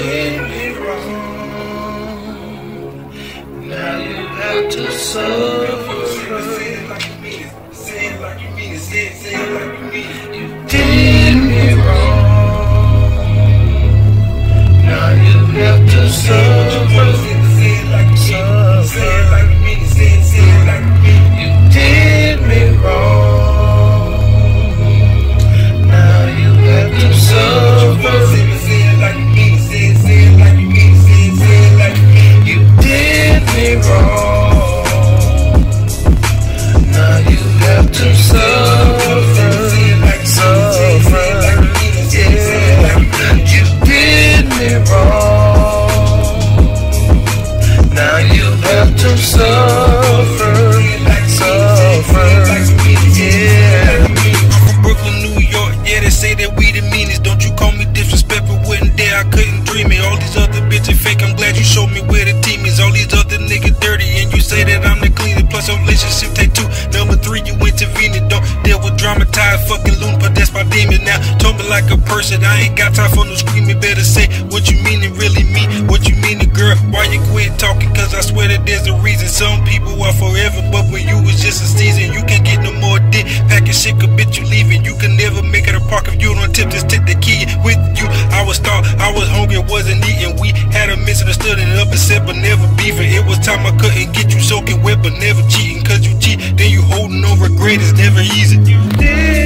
Now you have to suffer. Say it like you mean it. Say it like you mean it. Say it like you mean it. Say that I'm the cleanest. Plus, our relationship take two. Number three, you intervening. Don't deal with dramatized fucking loon, but that's my demon now. Told me like a person. I ain't got time for no screaming. Better say what you mean and really mean. What you mean, girl. Why you quit talking? Cause I swear that there's a reason. Some people are forever, but when you was just a season, you can't get no more dick. Packing shit, could bitch you leaving. You can never make it a park if you don't tip. Just take the key with you. I was starved, I was hungry, wasn't eating. We had a misunderstood and upset, but never beefing. It was time I couldn't get you soaking wet, but never cheating. Cause you cheat, then you holding on regret. It's never easy. You did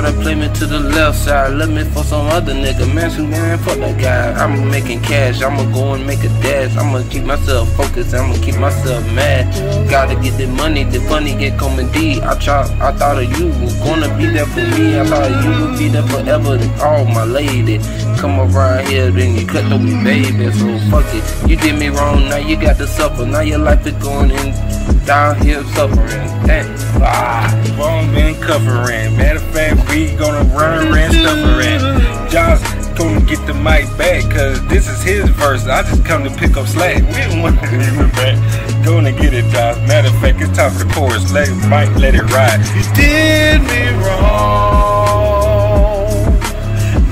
try to play me to the left side. Left me for some other nigga. Man, so man, fuck that guy. I'm making cash, I'ma go and make a dash. I'ma keep myself focused, I'ma keep myself mad. Gotta get the money, the money get comedy. I try, I thought of you was gonna be there for me. I thought you would be there forever. Oh, my lady. Come around here, then you cut the me, baby. So fuck it. You did me wrong, now you got to suffer. Now your life is going in down here suffering. Damn. Ah, Wrong been covering. Matter of fact, we gonna run around stuffering. Josh gonna get the mic back, cause this is his verse. I just come to pick up slack. We don't want to leave it back. Gonna get it, Josh. Matter of fact, it's time for the chorus. Let Mike let it ride. You did me wrong.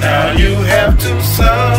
Now you have to suffer.